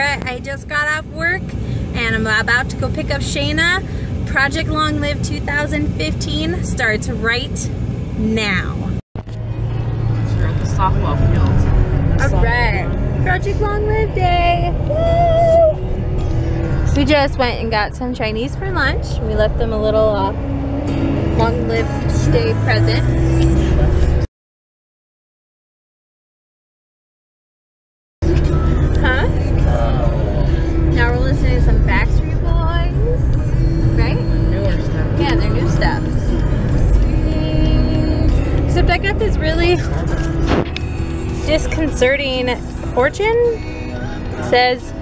I just got off work and I'm about to go pick up Shayna. Project Long Live 2015 starts right now. We're at the softball field. Alright, Project Long Live Day. Woo! We just went and got some Chinese for lunch. We left them a little uh, Long Live Day present. Disconcerting fortune. Says,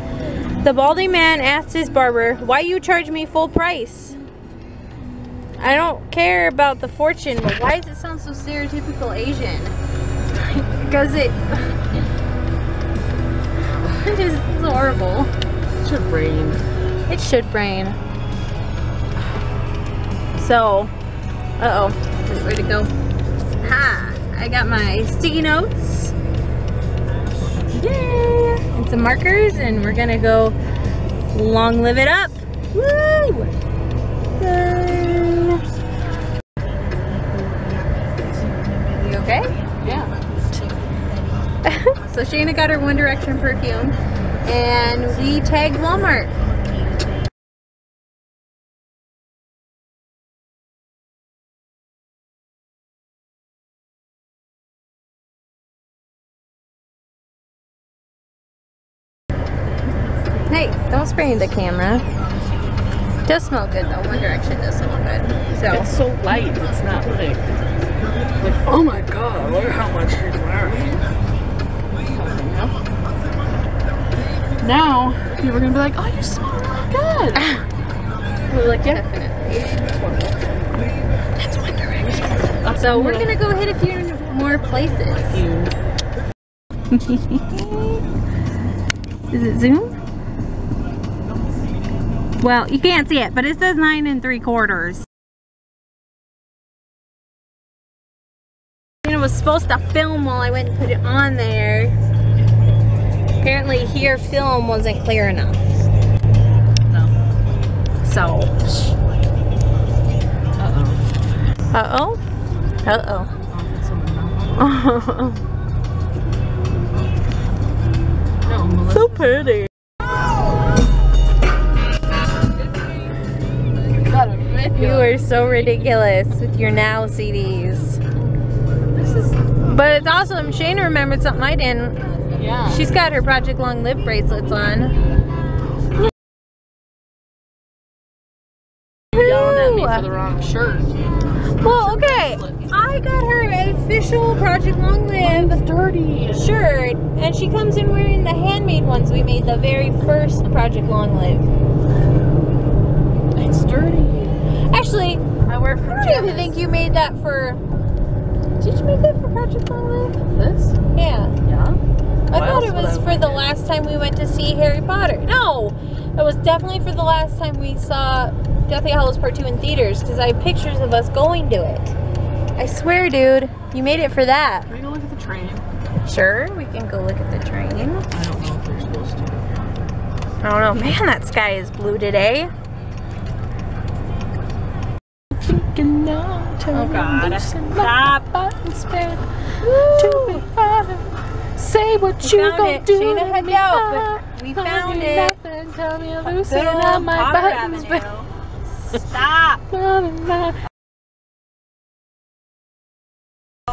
the balding man asked his barber, why you charge me full price? I don't care about the fortune, but why does it sound so stereotypical Asian? because it, it is horrible. it should rain It should rain. So, uh oh, where'd it go? Ha! I got my sticky notes. Yay! And some markers, and we're gonna go long live it up. Woo! You okay? Yeah. so Shayna got her One Direction perfume, and we tagged Walmart. Hey, don't spray in the camera. Does smell good though. One Direction does smell good. So It's so light. It's not like, like oh my god, look at how much she's wearing. Now, people are gonna be like, oh, you smell really good. Ah. We're like, yeah. That's One Direction. So we're gonna go hit a few more places. Is it zoom? Well, you can't see it, but it says nine and three quarters. And it was supposed to film while I went and put it on there. Apparently here film wasn't clear enough. No. So, Uh-oh. uh-oh. Uh-oh. Oh, so pretty. Are so ridiculous with your now CDs. But it's awesome. Shane remembered something I didn't. yeah. She's got her Project Long Live bracelets on. yelling at me for the wrong shirt. Well, okay. I got her official Project Long Live dirty. shirt, and she comes in wearing the handmade ones we made the very first Project Long Live. It's dirty. I wear I from don't even think you made that for. Did you make that for Project Live? This? Yeah. Yeah. I Why thought it was for the last time we went to see Harry Potter. No, it was definitely for the last time we saw Deathly Hallows Part 2 in theaters because I have pictures of us going to it. I swear, dude, you made it for that. Can we go look at the train? Sure, we can go look at the train. I don't know if we're supposed to. I don't know. Man, that sky is blue today. Oh God. Stop. To be honest, say what We you found gon' it. do to had me. out, but we found it. Nothing. Tell me I'm losing all my buttons. Stop.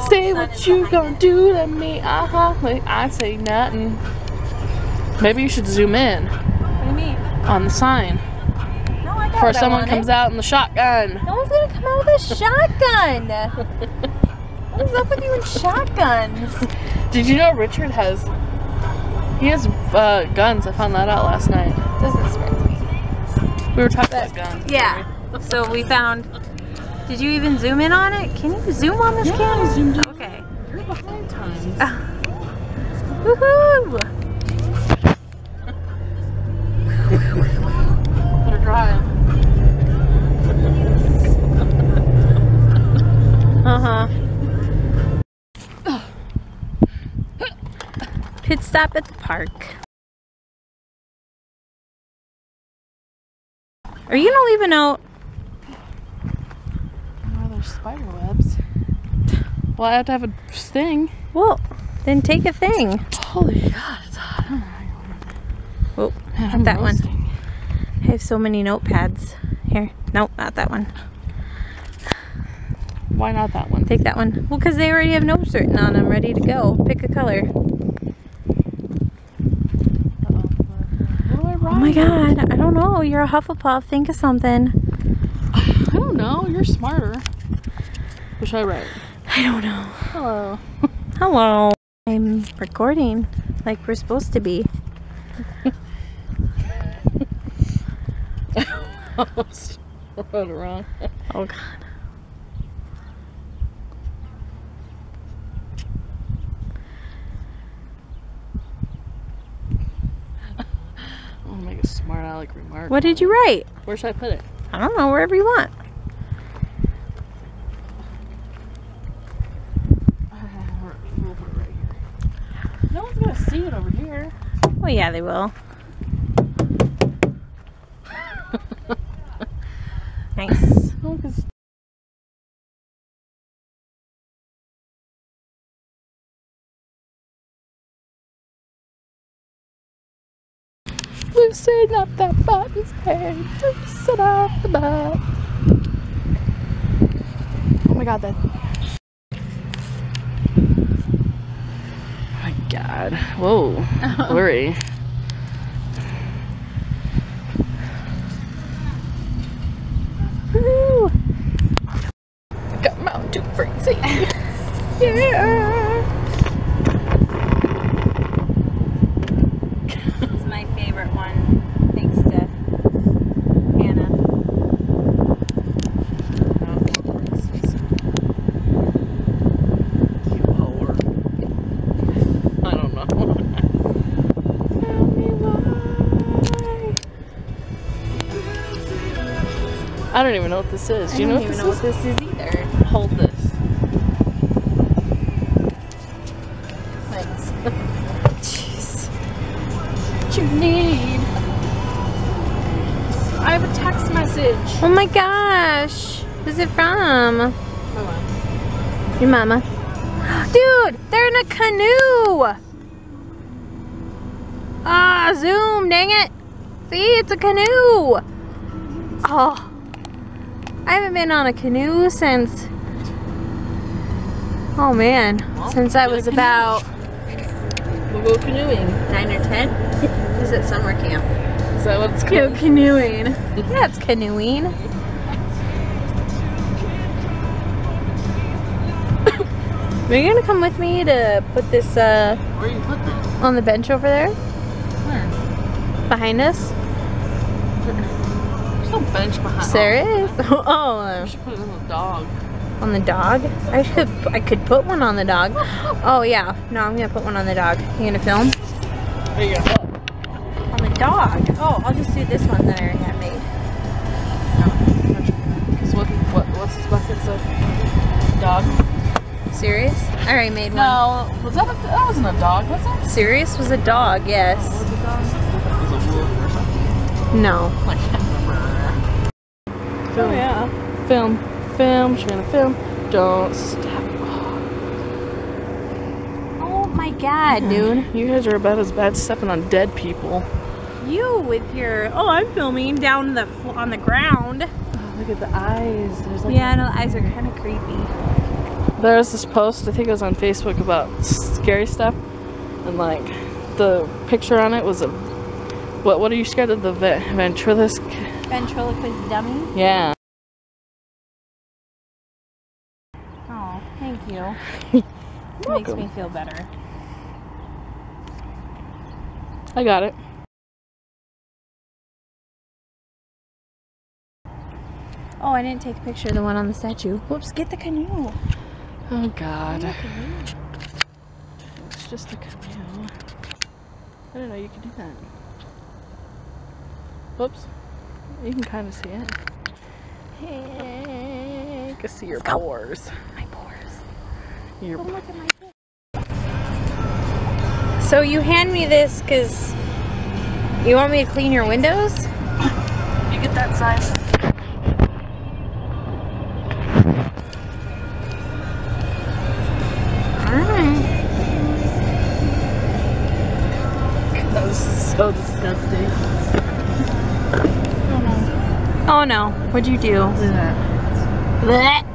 Say what you gon' do to me, uh huh. Like I say nothing. Maybe you should zoom in What do you mean? on the sign No, I got before someone comes out in the shotgun. No one's gonna come out with a shotgun. what is up with you and shotguns? Did you know Richard has? He has uh, guns. I found that out last night. Doesn't surprise me. We were talking about guns. Yeah. So we found. Did you even zoom in on it? Can you zoom on this Yeah, camera? Zoomed in. Okay. You're behind times. Woohoo! Stop at the park. Are you gonna leave a note? Oh, there's spider webs. Well, I have to have a sting. Well, then take a thing. Holy God, it's hot. Oh, Man, not I'm that one. I have so many notepads. Here. Nope, not that one. Why not that one? Take that one. Well, because they already have notes written on them, ready to go. Pick a color. Uh-oh. What do I write? Oh my god, I don't know. You're a Hufflepuff. Think of something. I don't know. You're smarter. What should I write? I don't know. Hello. Hello. I'm recording like we're supposed to be. Almost wrote it wrong. Oh god. Want to make a smart aleck remark. What did you write? Where should I put it? I don't know. Wherever you want. We'll put it right here. No one's gonna see it over here. Oh yeah, they will. Nice. No, 'cause- Loosen up that button's head. Loosen up the butt. Oh my god, that. Oh my god. Whoa. Blurry. Woo! Got Mountain Dew freezing. yeah. This is my favorite one. Thanks to Hannah. I don't know. Tell me why. I don't even know what this is. Do you know what this is? this is either. Hold this. Thanks. Jeez. What you need? I have a text message. Oh my gosh. Who's it from? Your mama. Dude, they're in a canoe. Ah, zoom, dang it. See, it's a canoe. Oh. I haven't been on a canoe since. Oh man, Well, since I was about We'll go canoeing. nine or ten. Is it summer camp? Is that what it's Go canoeing. Yeah, it's canoeing. Are you gonna come with me to put this uh, Where you put on the bench over there Where? behind us? No bench behind. Oh. There is. Oh. You Oh, should put it on the dog. on the dog. I should. I could put one on the dog. Oh yeah. No, I'm gonna put one on the dog. You gonna film There you go. on the dog? Oh, I'll just do this one that I already had made. Because what, what, what's this bucket? Dog? Sirius? I already made one. No, was that a, that wasn't a dog, was it? Sirius was a dog. Yes. Was it a dog? Was a wolf or something. No. Remember. Oh yeah. Film. Film. She's gonna film. Don't stop. Oh my god, dude. You guys are about as bad stepping on dead people. You with your oh, I'm filming down the on the ground. Oh, look at the eyes. There's like Yeah, I know the eyes are kind of creepy. There was this post, I think it was on Facebook about scary stuff, and like the picture on it was a what? What are you scared of? The ventriloquist? Ventriloquist dummy. Yeah. Oh, thank you. Makes Welcome. me feel better. I got it. Oh, I didn't take a picture of the one on the statue. Whoops, get the canoe. Oh God. It's just a canoe. I didn't know you could do that. Whoops. You can kind of see it. Hey, you can see your go. pores. My pores. Your Oh, look at my So you hand me this because you want me to clean your windows? You get that size. Mm. Alright. That was so disgusting. Oh no, what'd you do? That. Blech.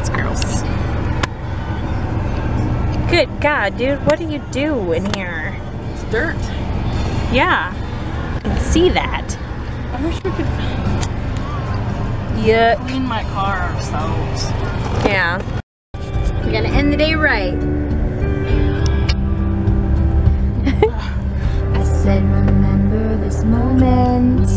It's gross. Good God, dude, what do you do in here? It's dirt. Yeah, I can see that. I wish we could Yeah. clean my car ourselves. Yeah. We're gonna end the day right. I said, remember this moment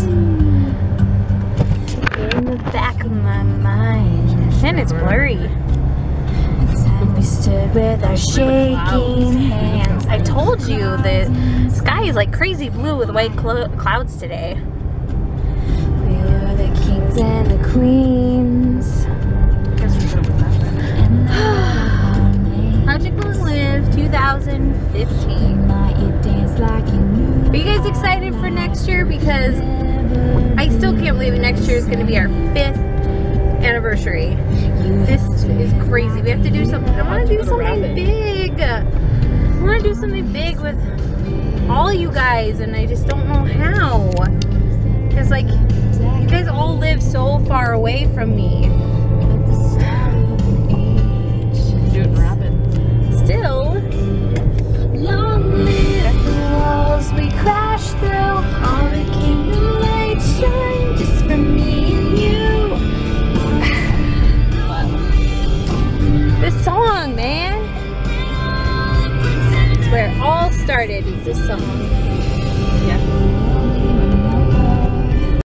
in the back of my mind. And it's blurry. Time we stood with our shaking hands. I told you the sky is like crazy blue with white clo- clouds today. We were the kings and the queens. Guess we should have done that. And the Project Live 2015. Night you danced like you knew. Are you guys excited for next year? Because I still can't believe next year is going to be our fifth anniversary. This is crazy. We have to do something. I want to do something big. I want to do something big with all you guys, and I just don't know how. Because, like, you guys all live so far away from me.